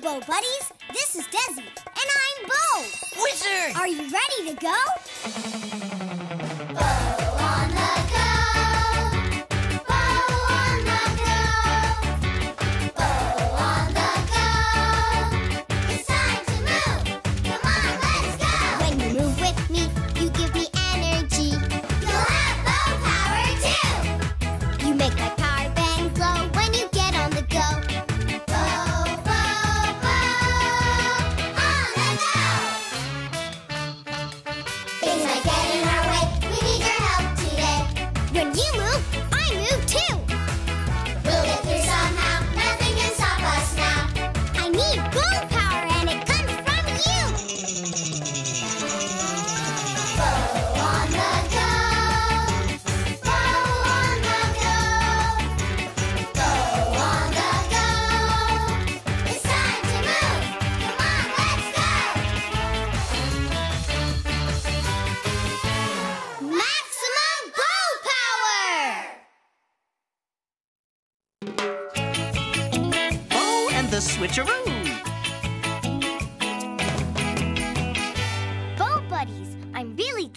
Bo Buddies. This is Dezzy, and I'm Bo. Wizard! Are you ready to go?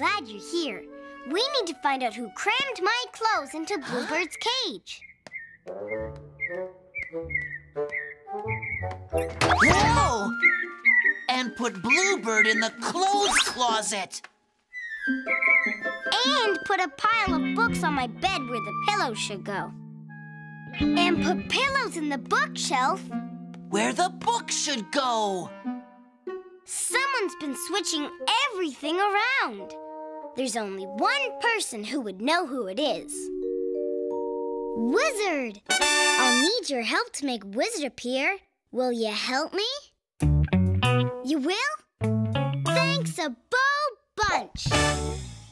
Glad you're here. We need to find out who crammed my clothes into Bluebird's cage. Whoa! And put Bluebird in the clothes closet. And put a pile of books on my bed where the pillows should go. And put pillows in the bookshelf. Where the books should go. Someone's been switching everything around. There's only one person who would know who it is. Wizard! I'll need your help to make Wizard appear. Will you help me? You will? Thanks a bow bunch!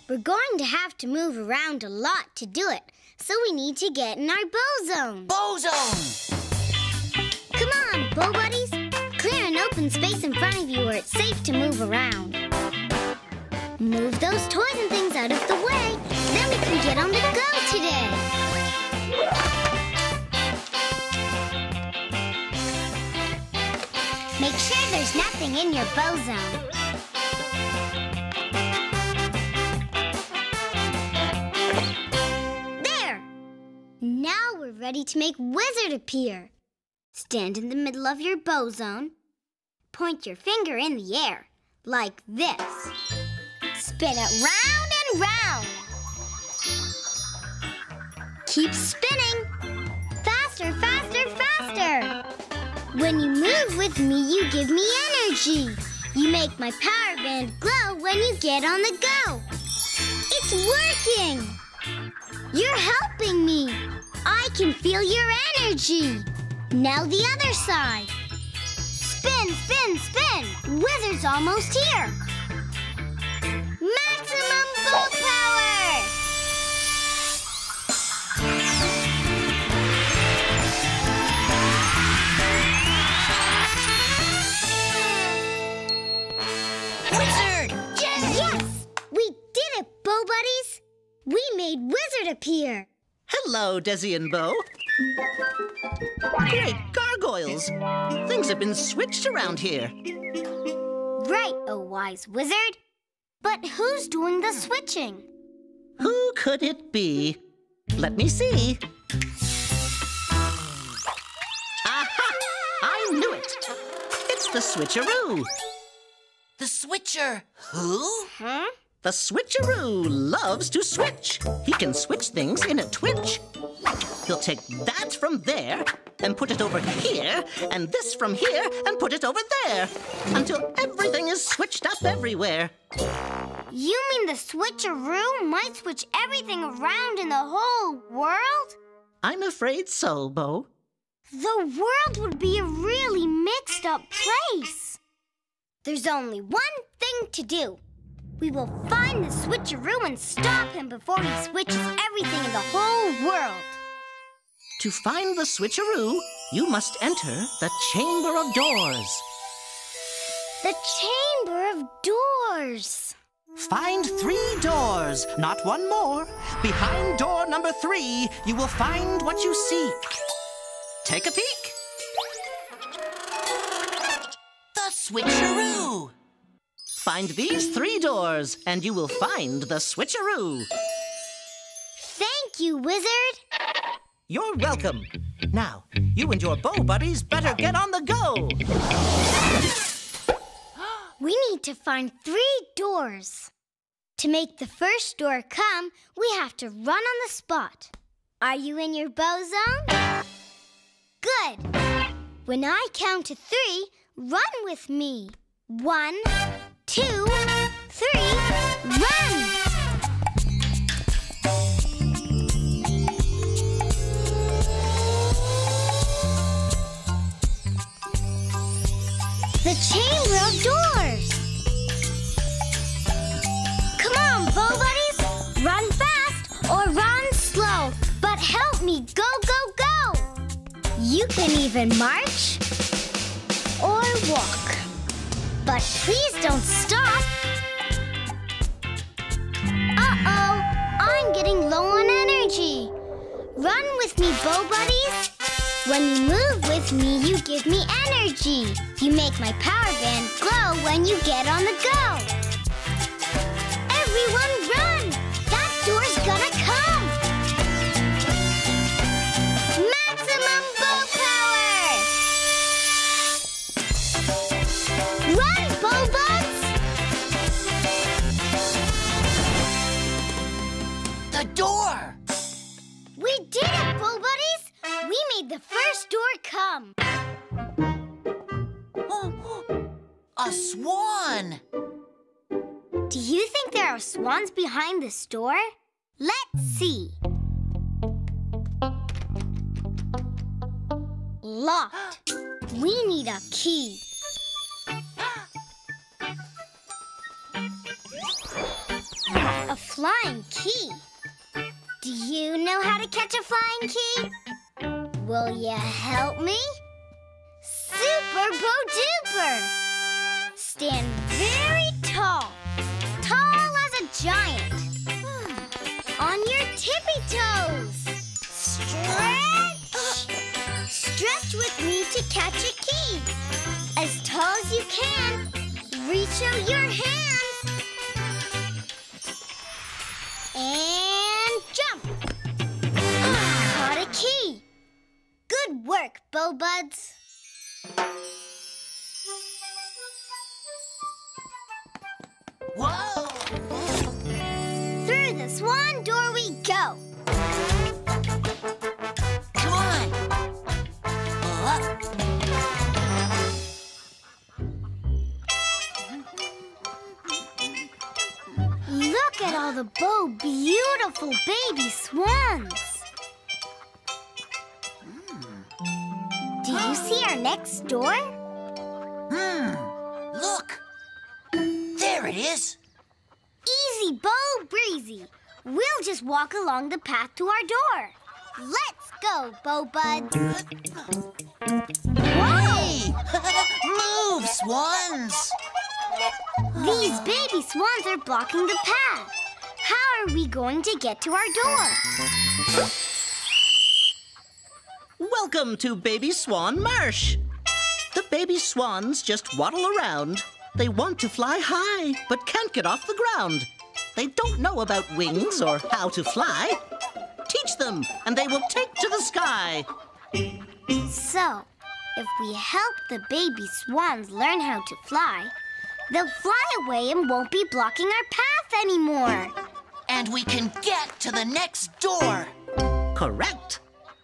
We're going to have to move around a lot to do it, so we need to get in our bow zone. Bow zone! Come on, Bo Buddies. Clear an open space in front of you where it's safe to move around. Move those toys and things out of the way. Then we can get on the go today. Make sure there's nothing in your bow zone. There! Now we're ready to make Wizard appear. Stand in the middle of your bow zone. Point your finger in the air, like this. Spin it round and round. Keep spinning. Faster, faster, faster. When you move with me, you give me energy. You make my power band glow when you get on the go. It's working. You're helping me. I can feel your energy. Now the other side. Spin, spin, spin. Wizard's almost here. Maximum power! Wizard! Yes! We did it, Bo Buddies! We made Wizard appear. Hello, Dezzy and Bo. Great gargoyles. Things have been switched around here. Right, oh wise wizard. But who's doing the switching? Who could it be? Let me see. Aha! I knew it. It's the switcheroo. The switcher. Who? Huh? The switcheroo loves to switch. He can switch things in a twitch. He'll take that from there and put it over here, and this from here and put it over there, until everything is switched up everywhere. You mean the switcheroo might switch everything around in the whole world? I'm afraid so, Bo. The world would be a really mixed up place. There's only one thing to do. We will find the switcheroo and stop him before he switches everything in the whole world. To find the switcheroo, you must enter the Chamber of Doors. The Chamber of Doors. Find three doors, not one more. Behind door number three, you will find what you seek. Take a peek. The switcheroo. Find these three doors, and you will find the switcheroo. Thank you, Wizard. You're welcome. Now, you and your Bo Buddies better get on the go. We need to find three doors. To make the first door come, we have to run on the spot. Are you in your bow zone? Good. When I count to three, run with me. One, two, three, run! The Chamber of Doors! You can even march or walk, but please don't stop. Uh-oh, I'm getting low on energy. Run with me, Bo Buddies! When you move with me, you give me energy. You make my power band glow when you get on the go. Everyone come. A swan. Do you think there are swans behind this door? Let's see. Locked. We need a key. A flying key. Do you know how to catch a flying key? Will you help me? Super Bo Duper! Stand very tall, tall as a giant. Hmm. On your tippy toes. Stretch! Stretch with me to catch a key. As tall as you can. Reach out your hands. Buds. Whoa. Through the swan door we go. Come on. Uh, Look at all the bow beautiful baby swans. You see our next door? hmm. Look. There it is. Easy, Bo Breezy. We'll just walk along the path to our door. Let's go, Bo buds. Hey! Move, swans. These baby swans are blocking the path. How are we going to get to our door? Welcome to Baby Swan Marsh. The baby swans just waddle around. They want to fly high, but can't get off the ground. They don't know about wings or how to fly. Teach them, and they will take to the sky. So, if we help the baby swans learn how to fly, they'll fly away and won't be blocking our path anymore. And we can get to the next door. Correct.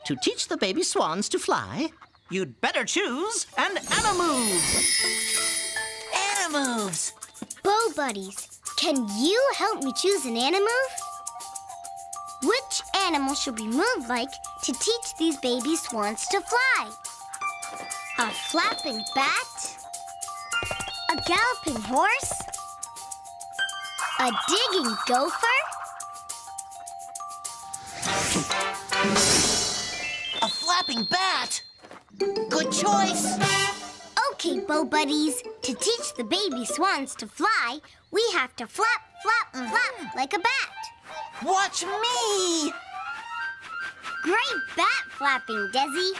To teach the baby swans to fly, you'd better choose an Animove. Animoves. Bo Buddies, can you help me choose an animove? Which animal should we move like to teach these baby swans to fly? A flapping bat? A galloping horse? A digging gopher? Flapping bat. Good choice. Okay, Bo Buddies, to teach the baby swans to fly, we have to flap, flap, flap like a bat. Watch me. Great bat flapping, Dezzy.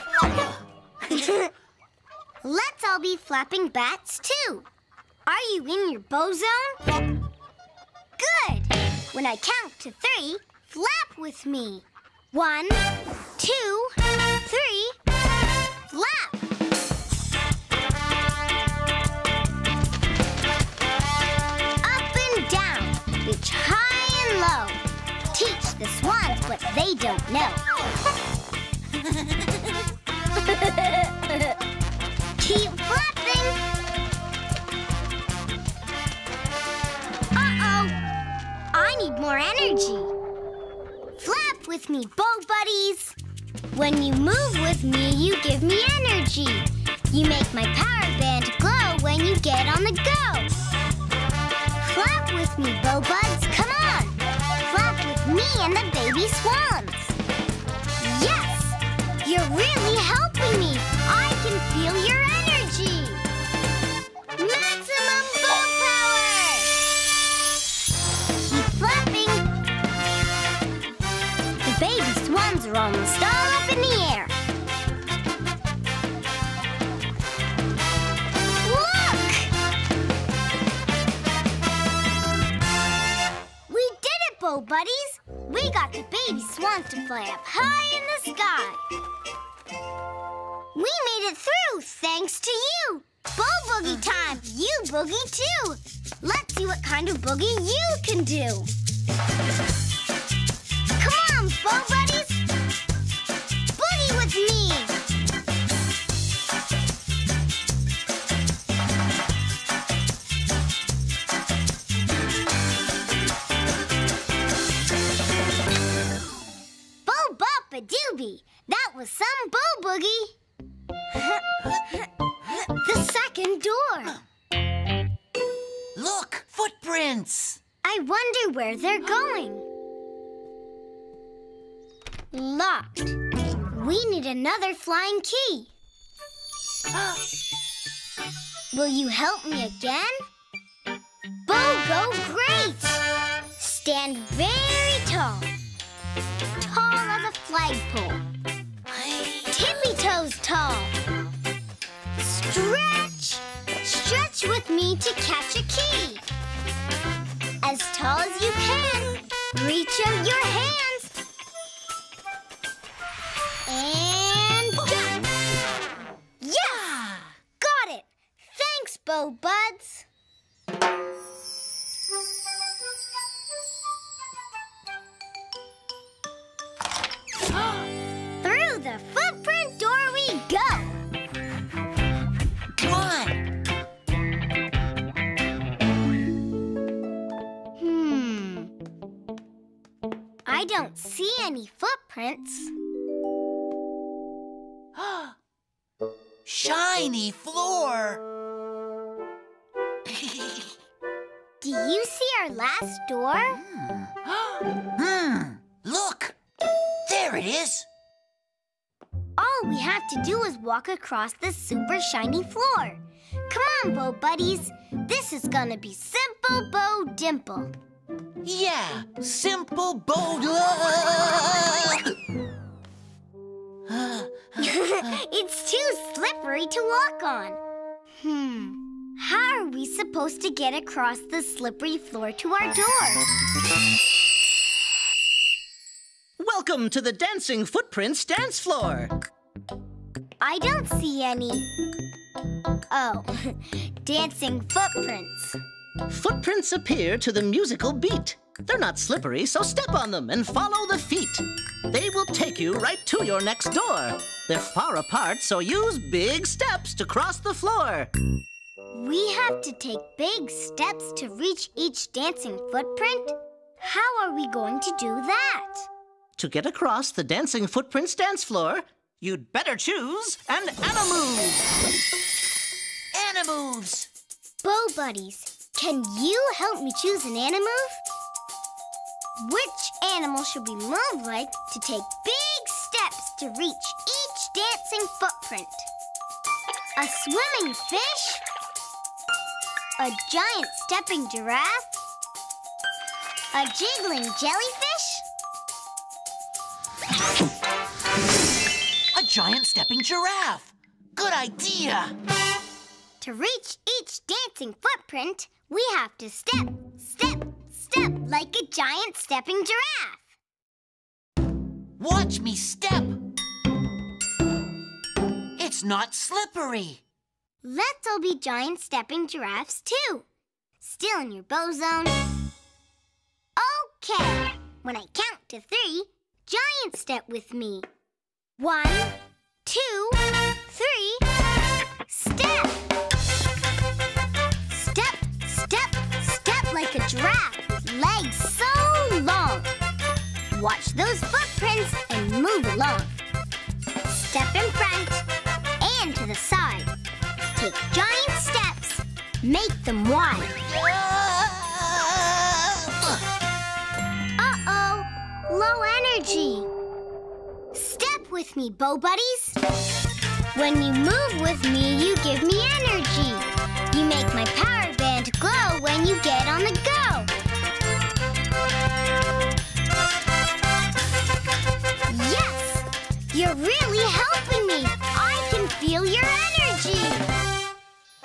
Let's all be flapping bats too. Are you in your bow zone? Good. When I count to three, flap with me. One, two, three, they don't know. Keep flapping. Uh-oh. I need more energy. Flap with me, Bo Buddies. When you move with me, you give me energy. You make my power band glow when you get on the go. Flap with me, bow buds, me and the baby swans. Yes, you're really helping me. I can feel your energy. Maximum Bo power! Keep flapping. The baby swans are almost all swans to fly up high in the sky. We made it through thanks to you. Bow boogie mm. time! You boogie too! Let's see what kind of boogie you can do. Come on, Bo Buddies! Where they're going. Locked. We need another flying key. Will you help me again? Bo go great! Stand very tall. Tall as a flagpole. Tippy toes tall. Stretch! Stretch with me to catch a key. Tall as you can. Reach out your hands. Don't see any footprints. Shiny floor. Do you see our last door? hmm. Look. There it is. All we have to do is walk across the super shiny floor. Come on, Bo Buddies. This is gonna be Simple Bo Dimple. Yeah, simple bold. it's too slippery to walk on. Hmm. How are we supposed to get across the slippery floor to our door? Welcome to the Dancing Footprints dance floor. I don't see any. Oh, dancing footprints. Footprints appear to the musical beat. They're not slippery, so step on them and follow the feet. They will take you right to your next door. They're far apart, so use big steps to cross the floor. We have to take big steps to reach each dancing footprint? How are we going to do that? To get across the Dancing Footprints dance floor, you'd better choose an Animove. Animoves. Bo Buddies, can you help me choose an animal? Which animal should we move like to take big steps to reach each dancing footprint? A swimming fish? A giant stepping giraffe? A jiggling jellyfish? A giant stepping giraffe. Good idea. To reach each dancing footprint, we have to step, step, step like a giant stepping giraffe. Watch me step. It's not slippery. Let's all be giant stepping giraffes too. Still in your bow zone. Okay. When I count to three, giant step with me. One, two, three, like a giraffe legs so long. Watch those footprints and move along. Step in front and to the side. Take giant steps, make them wide. Uh-oh, low energy. Step with me, Bo Buddies. When you move with me, you give me energy. You make my power glow when you get on the go. Yes, you're really helping me. I can feel your energy.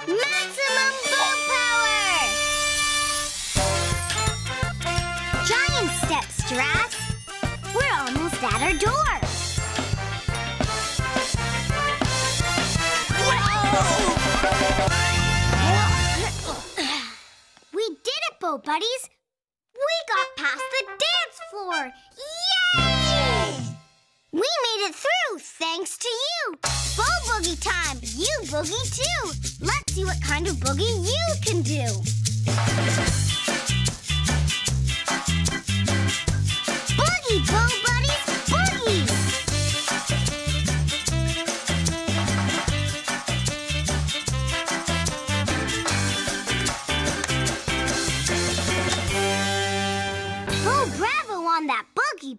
Maximum power! Giant steps, Giraffe. We're almost at our door. Buddies. We got past the dance floor. Yay! We made it through thanks to you. Bow boogie time. You boogie too. Let's see what kind of boogie you can do. Boogie, Bo Buddies,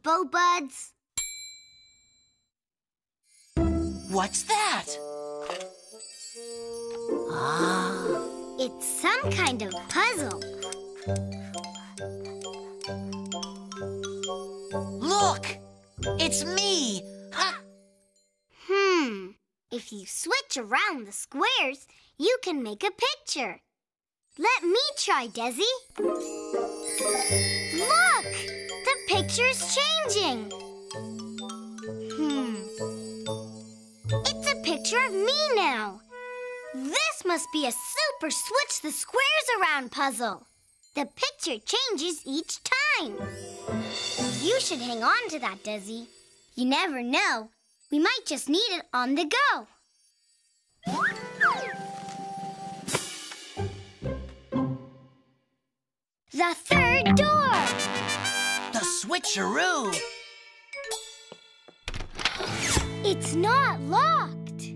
Bow Buds. What's that? Ah, It's some kind of puzzle. look! It's me! Ha! Hmm. If you switch around the squares, you can make a picture. Let me try, Dezzy. Look! Picture's changing. Hmm. It's a picture of me now. This must be a super switch the squares around puzzle. The picture changes each time. You should hang on to that, Dezzy. You never know. We might just need it on the go. The third door. Switcheroo! It's not locked.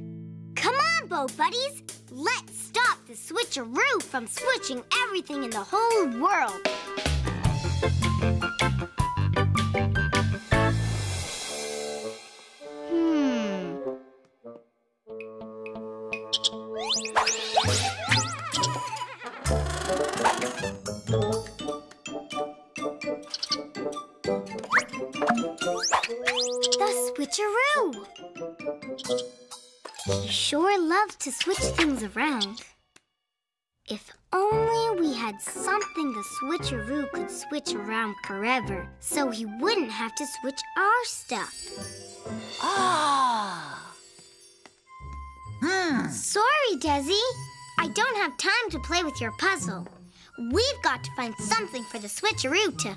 Come on, Bow Buddies. Let's stop the switcheroo from switching everything in the whole world. Switcheroo. He sure loves to switch things around. If only we had something the switcheroo could switch around forever, so he wouldn't have to switch our stuff. Ah! Hmm, Sorry, Dezzy. I don't have time to play with your puzzle. We've got to find something for the switcheroo to.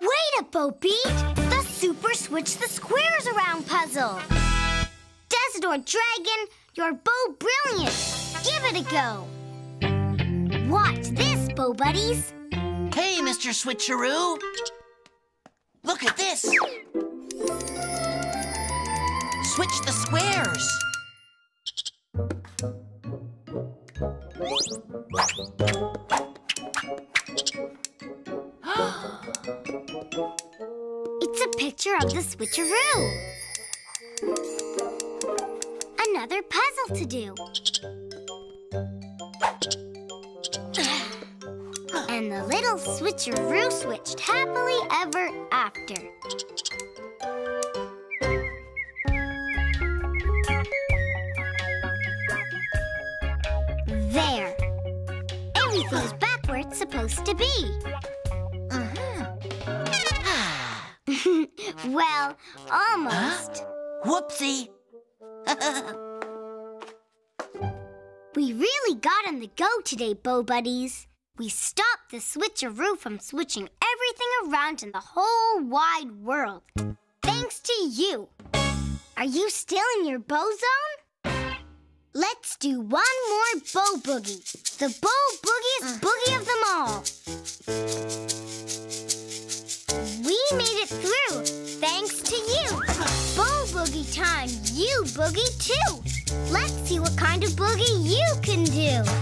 Wait a Bo Beat! Super Switch the Squares Around puzzle! Dezadore Dragon, you're Bo Brilliant! Give it a go! Watch this, Bo Buddies! Hey, Mr. Switcheroo! Look at this! Switch the squares! The to switcheroo. Another puzzle to do. and the little switcheroo switched happily ever after. There. Everything's back where it's supposed to be. Uh-huh. well, almost. Whoopsie. We really got on the go today, Bo Buddies. We stopped the switcheroo from switching everything around in the whole wide world. Thanks to you. Are you still in your bow zone? Let's do one more bow boogie. The bow boogieest mm. boogie of them all. We made it through, boogie too. Let's see what kind of boogie you can do.